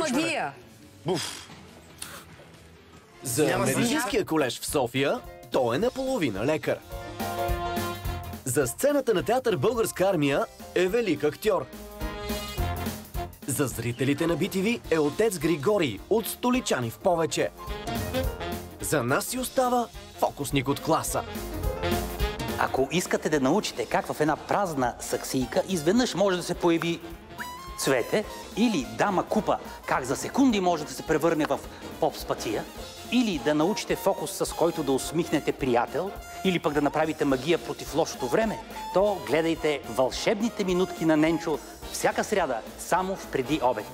магия. За Няма медицинския колеж в София, той е наполовина лекар. За сцената на театър Българска армия е велик актьор. За зрителите на BTV е отец Григорий от Столичани в повече. За нас си остава фокусник от класа. Ако искате да научите как в една празна саксийка изведнъж може да се появи цвете или дама купа, как за секунди може да се превърне в поп спатия, или да научите фокус, с който да усмихнете приятел, или пък да направите магия против лошото време, то гледайте вълшебните минутки на Ненчо всяка сряда, само в преди обед.